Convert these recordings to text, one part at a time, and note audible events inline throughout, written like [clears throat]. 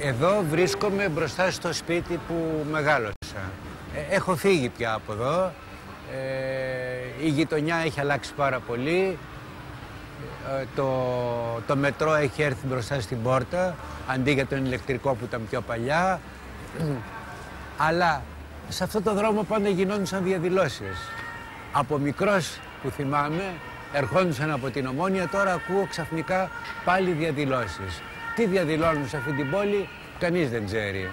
Εδώ βρίσκομαι μπροστά στο σπίτι που μεγάλωσα. Ε, έχω φύγει πια από εδώ. Ε, η γειτονιά έχει αλλάξει πάρα πολύ. Ε, το, το μετρό έχει έρθει μπροστά στην πόρτα, αντί για τον ηλεκτρικό που ήταν πιο παλιά. [clears throat] Αλλά σε αυτό το δρόμο πάντα γινόντουσαν διαδηλώσεις. Από μικρός που θυμάμαι, ερχόντουσαν από την Ομόνια, τώρα ακούω ξαφνικά πάλι διαδηλώσεις. Τι διαδηλώνουν σε αυτή την πόλη, κανείς δεν ξέρει.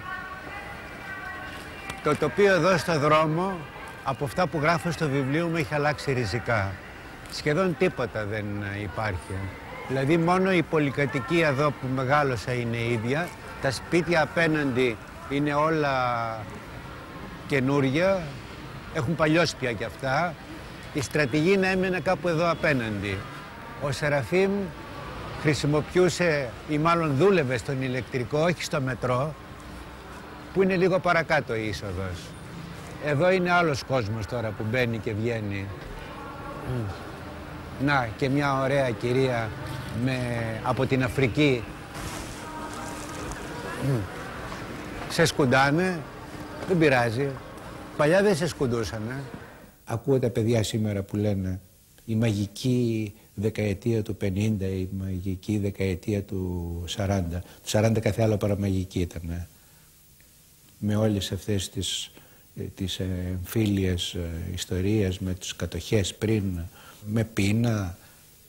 Το τοπίο εδώ στο δρόμο, από αυτά που γράφω στο βιβλίο μου, έχει αλλάξει ριζικά. Σχεδόν τίποτα δεν υπάρχει. Δηλαδή μόνο η πολυκατοικία εδώ που μεγάλωσα είναι ίδια. Τα σπίτια απέναντι είναι όλα καινούρια. Έχουν παλιώσει πια κι αυτά. Η στρατηγή έμενε κάπου εδώ απέναντι. Ο Σεραφείμ χρησιμοποιούσε ή μάλλον δούλευε στον ηλεκτρικό, όχι στο μετρό, που είναι λίγο παρακάτω η είσοδος. Εδώ είναι άλλος κόσμος τώρα που μπαίνει και βγαίνει. Να, και μια ωραία κυρία με, από την Αφρική. Σε σκουντάνε, δεν πειράζει. Παλιά δεν σε σκουντούσανε. Ακούω τα παιδιά σήμερα που λένε η μαγική δεκαετία του 50, η μαγική δεκαετία του 40. Του 40 κάθε άλλο παραμαγική ήταν. Ε. Με όλες αυτές τις, ε, τις εμφύλιες ε, ιστορίες, με τις κατοχές πριν, με πείνα.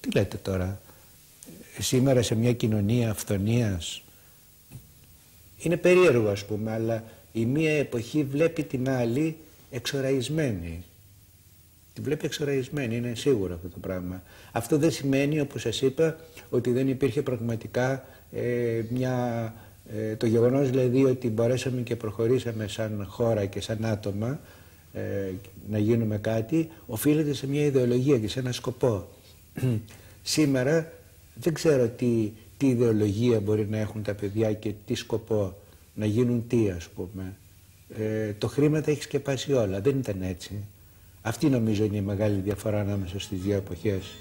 Τι λέτε τώρα; Σήμερα σε μια κοινωνία αυθονίας είναι περίεργο ας πούμε, αλλά η μία εποχή βλέπει την άλλη εξοραϊσμένη. Τη βλέπει εξοραϊσμένη, είναι σίγουρο αυτό το πράγμα. Αυτό δεν σημαίνει, όπως σας είπα, ότι δεν υπήρχε πραγματικά ε, μια... Ε, το γεγονός δηλαδή ότι μπορέσαμε και προχωρήσαμε σαν χώρα και σαν άτομα ε, να γίνουμε κάτι, οφείλεται σε μια ιδεολογία και σε ένα σκοπό. [clears throat] Σήμερα δεν ξέρω τι, τι ιδεολογία μπορεί να έχουν τα παιδιά και τι σκοπό να γίνουν τι ας πούμε. Ε, το χρήμα τα έχει σκεπάσει όλα, δεν ήταν έτσι. Αυτή νομίζω είναι η μεγάλη διαφορά ανάμεσα στις δύο εποχές.